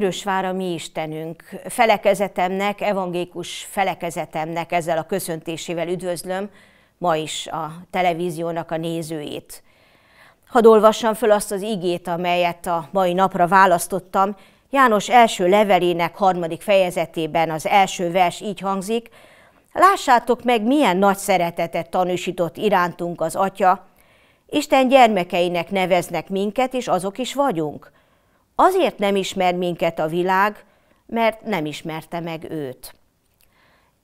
Erősvár a mi Istenünk. Felekezetemnek, evangélikus felekezetemnek ezzel a köszöntésével üdvözlöm ma is a televíziónak a nézőit. Hadd olvassam föl azt az igét, amelyet a mai napra választottam. János első levelének harmadik fejezetében az első vers így hangzik. Lássátok meg, milyen nagy szeretetet tanúsított irántunk az Atya. Isten gyermekeinek neveznek minket, és azok is vagyunk – Azért nem ismer minket a világ, mert nem ismerte meg őt.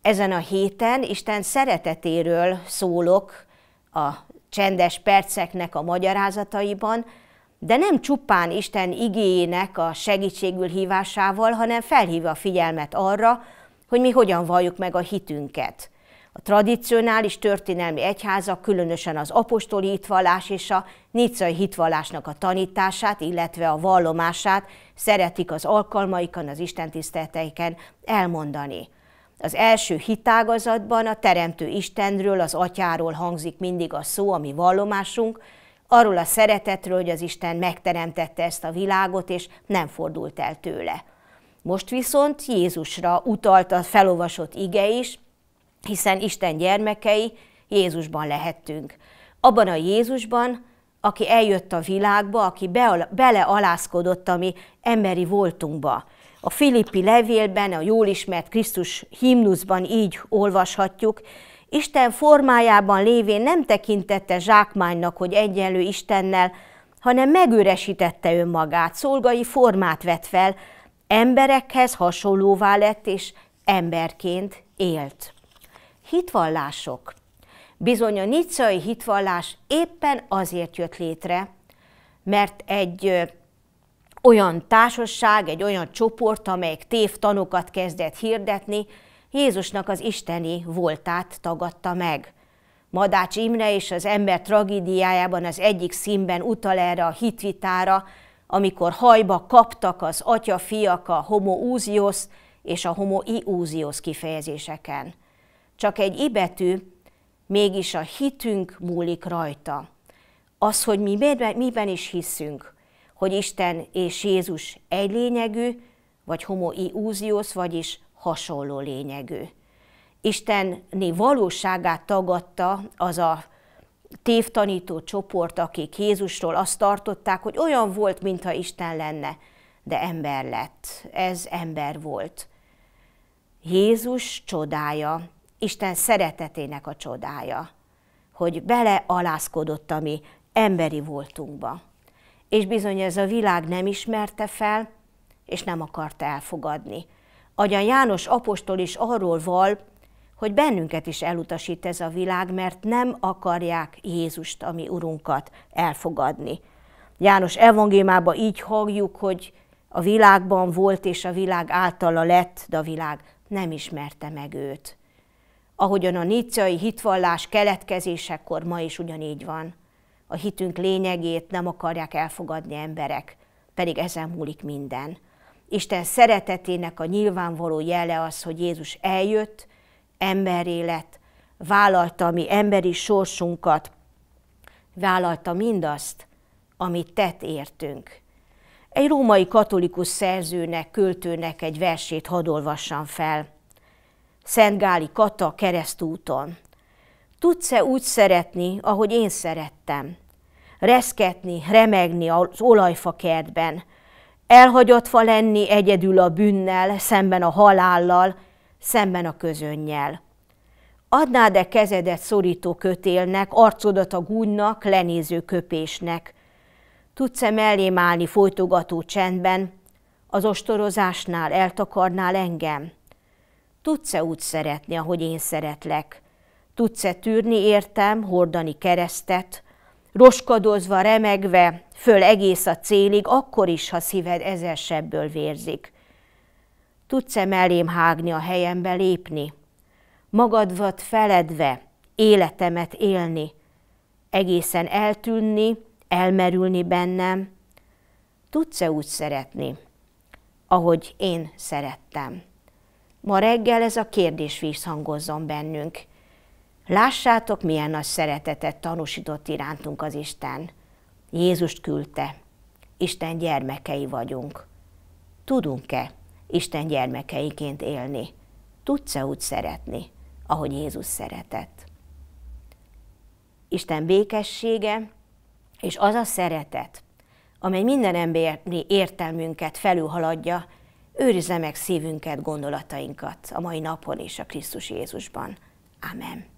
Ezen a héten Isten szeretetéről szólok a csendes perceknek a magyarázataiban, de nem csupán Isten igéjének a segítségül hívásával, hanem felhívja a figyelmet arra, hogy mi hogyan valljuk meg a hitünket – a tradicionális történelmi egyházak, különösen az apostoli hitvallás és a nicai hitvallásnak a tanítását, illetve a vallomását szeretik az alkalmaikon, az istentiszteleteiken elmondani. Az első hitágazatban a Teremtő Istenről, az Atyáról hangzik mindig a szó, ami vallomásunk, arról a szeretetről, hogy az Isten megteremtette ezt a világot, és nem fordult el tőle. Most viszont Jézusra utalt a felolvasott ige is, hiszen Isten gyermekei Jézusban lehettünk. Abban a Jézusban, aki eljött a világba, aki be, belealázkodott a mi emberi voltunkba. A Filippi levélben, a jól ismert Krisztus himnuszban így olvashatjuk, Isten formájában lévén nem tekintette zsákmánynak, hogy egyenlő Istennel, hanem megüresítette önmagát, szolgai formát vett fel, emberekhez hasonlóvá lett, és emberként élt hitvallások. Bizony a nicai hitvallás éppen azért jött létre, mert egy olyan társaság, egy olyan csoport, amelyik tévtanokat kezdett hirdetni, Jézusnak az isteni voltát tagadta meg. Madács Imre és az ember tragédiájában az egyik színben utal erre a hitvitára, amikor hajba kaptak az atya-fiak a homoúziós és a homoiúziós kifejezéseken csak egy ibetű, mégis a hitünk múlik rajta. Az, hogy mi miben is hiszünk, hogy Isten és Jézus egy lényegű, vagy homo iúziós, vagyis hasonló lényegű. Isteni valóságát tagadta az a tévtanító csoport, akik Jézusról azt tartották, hogy olyan volt, mintha Isten lenne, de ember lett. Ez ember volt. Jézus csodája Isten szeretetének a csodája, hogy belealázkodott a mi emberi voltunkba. És bizony ez a világ nem ismerte fel, és nem akarta elfogadni. Agyan János apostol is arról val, hogy bennünket is elutasít ez a világ, mert nem akarják Jézust, ami Urunkat elfogadni. János evangéliumában így halljuk, hogy a világban volt, és a világ általa lett, de a világ nem ismerte meg őt ahogyan a nicai hitvallás keletkezésekor ma is ugyanígy van. A hitünk lényegét nem akarják elfogadni emberek, pedig ezen múlik minden. Isten szeretetének a nyilvánvaló jele az, hogy Jézus eljött, emberé lett, vállalta a mi emberi sorsunkat, vállalta mindazt, amit tett értünk. Egy római katolikus szerzőnek, költőnek egy versét hadd olvassam fel – Szent Gáli Kata keresztúton. Tudsz-e úgy szeretni, ahogy én szerettem? Reszketni, remegni az olajfa kertben, elhagyatva lenni egyedül a bűnnel, szemben a halállal, szemben a közönnyel. Adnád-e kezedet szorító kötélnek, arcodat a gúnynak, lenéző köpésnek? Tudsz-e mellém állni folytogató csendben, az ostorozásnál eltakarnál engem? Tudsz-e úgy szeretni, ahogy én szeretlek? Tudsz-e tűrni értem, hordani keresztet? Roskadozva, remegve, föl egész a célig, akkor is, ha szíved ezer sebből vérzik. Tudsz-e mellém hágni, a helyembe lépni? Magadvat feledve, életemet élni, egészen eltűnni, elmerülni bennem? Tudsz-e úgy szeretni, ahogy én szerettem? Ma reggel ez a kérdés visszhangozzon bennünk. Lássátok, milyen nagy szeretetet tanúsított irántunk az Isten. Jézust küldte. Isten gyermekei vagyunk. tudunk-e Isten gyermekeiként élni? Tudsz-e úgy szeretni, ahogy Jézus szeretett? Isten békessége és az a szeretet, amely minden emberi értelmünket felülhaladja, őrizze meg szívünket, gondolatainkat a mai napon és a Krisztus Jézusban. Amen.